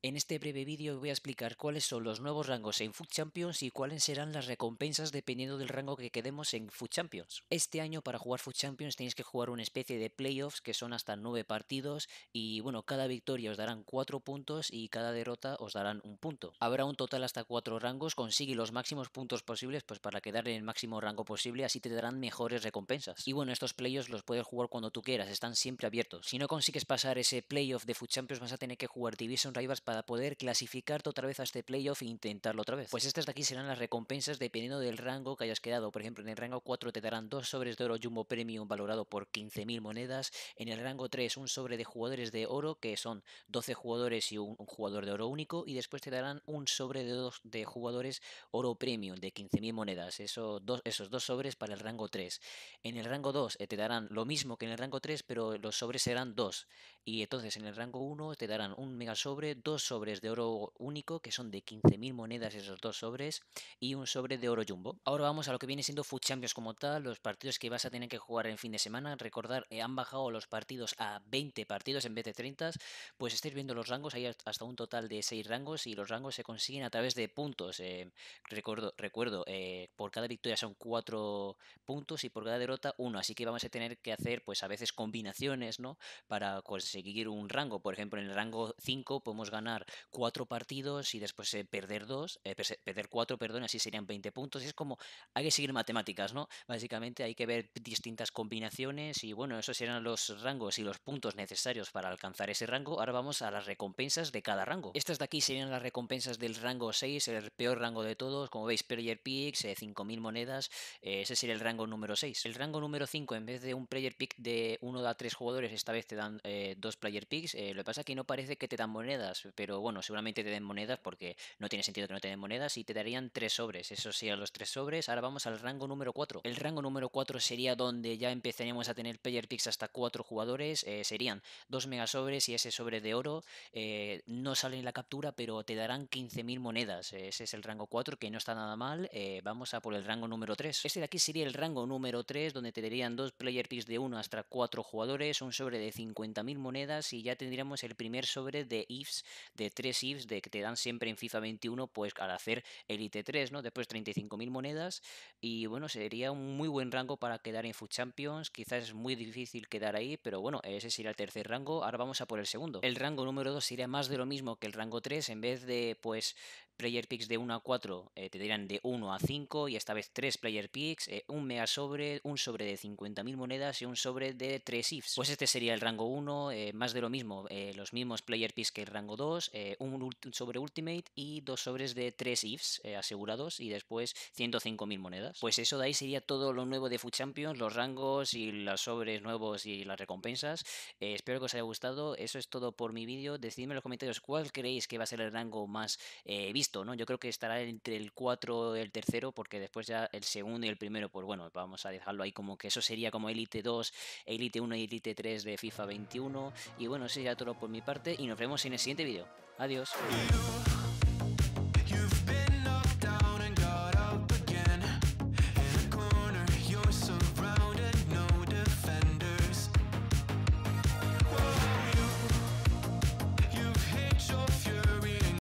En este breve vídeo voy a explicar cuáles son los nuevos rangos en Food Champions y cuáles serán las recompensas dependiendo del rango que quedemos en Food Champions. Este año para jugar Food Champions tenéis que jugar una especie de playoffs que son hasta 9 partidos y bueno, cada victoria os darán 4 puntos y cada derrota os darán un punto. Habrá un total hasta 4 rangos, consigue los máximos puntos posibles pues para quedar en el máximo rango posible, así te darán mejores recompensas. Y bueno, estos playoffs los puedes jugar cuando tú quieras, están siempre abiertos. Si no consigues pasar ese playoff de Food Champions vas a tener que jugar Division Rivals para poder clasificarte otra vez a este playoff e intentarlo otra vez. Pues estas de aquí serán las recompensas dependiendo del rango que hayas quedado. Por ejemplo, en el rango 4 te darán dos sobres de oro Jumbo Premium valorado por 15.000 monedas. En el rango 3 un sobre de jugadores de oro que son 12 jugadores y un, jugador de oro único. Y después te darán un sobre de, dos, de jugadores oro premium de 15.000 monedas. Eso, esos dos sobres para el rango 3. En el rango 2 eh, te darán lo mismo que en el rango 3, pero los sobres serán dos. Y entonces en el rango 1 te darán un mega sobre, dos sobres de oro único, que son de 15.000 monedas esos dos sobres, y un sobre de oro jumbo. Ahora vamos a lo que viene siendo Food Champions como tal, los partidos que vas a tener que jugar en fin de semana. Recordar, eh, han bajado los partidos a 20 partidos en vez de 30, pues estáis viendo los rangos, hay hasta un total de 6 rangos y los rangos se consiguen a través de puntos. Eh, recuerdo, recuerdo eh, por cada victoria son 4 puntos y por cada derrota 1, así que vamos a tener que hacer pues a veces combinaciones, ¿no? Para conseguir un rango, por ejemplo en el rango 5 podemos ganar cuatro partidos y después eh, perder dos, eh, perder cuatro, perdón, así serían 20 puntos. Es como, hay que seguir matemáticas, ¿no? Básicamente hay que ver distintas combinaciones y bueno, esos serán los rangos y los puntos necesarios para alcanzar ese rango. Ahora vamos a las recompensas de cada rango. Estas de aquí serían las recompensas del rango 6, el peor rango de todos. Como veis, Player Picks, 5.000 eh, monedas, ese sería el rango número 6. El rango número 5, en vez de un Player Pick de 1 a 3 jugadores, esta vez te dan dos Player Picks. lo que pasa es que no parece que te dan monedas, pero bueno, seguramente te den monedas porque no tiene sentido que no te den monedas y te darían tres sobres. Esos serían los tres sobres. Ahora vamos al rango número 4. El rango número 4 sería donde ya empezaríamos a tener player picks hasta cuatro jugadores. Eh, serían dos mega sobres y ese sobre de oro. Eh, no sale en la captura, pero te darán 15.000 monedas. ese es el rango 4, que no está nada mal. Eh, vamos a por el rango número 3. Este de aquí sería el rango número 3, donde te darían dos player picks de 1 hasta cuatro jugadores, un sobre de 50.000 monedas y ya tendríamos el primer sobre de IFs, de 3 IFs de que te dan siempre en FIFA 21, pues al hacer Elite 3, ¿no? Después 35.000 monedas y bueno, sería un muy buen rango para quedar en Food Champions, quizás es muy difícil quedar ahí, pero bueno, ese sería el tercer rango, ahora vamos a por el segundo. El rango número 2 sería más de lo mismo que el rango 3, en vez de pues player picks de 1 a 4, eh, te dirán de 1 a 5 y esta vez 3 player picks, eh, un mega sobre, un sobre de 50.000 monedas y un sobre de 3 ifs. Pues este sería el rango 1, eh, más de lo mismo, los mismos player picks que el rango 2, un sobre ultimate y dos sobres de 3 ifs asegurados y después 105.000 monedas. Pues eso de ahí sería todo lo nuevo de Food Champions, los rangos y los sobres nuevos y las recompensas. espero que os haya gustado, eso es todo por mi vídeo. Decidme en los comentarios cuál creéis que va a ser el rango más visto ¿no? Yo creo que estará entre el 4 y el tercero, porque después ya el segundo y el primero, pues bueno, vamos a dejarlo ahí como que eso sería como Elite 2, Elite 1 y Elite 3 de FIFA 21. Y bueno, eso ya todo por mi parte y nos vemos en el siguiente vídeo. Adiós.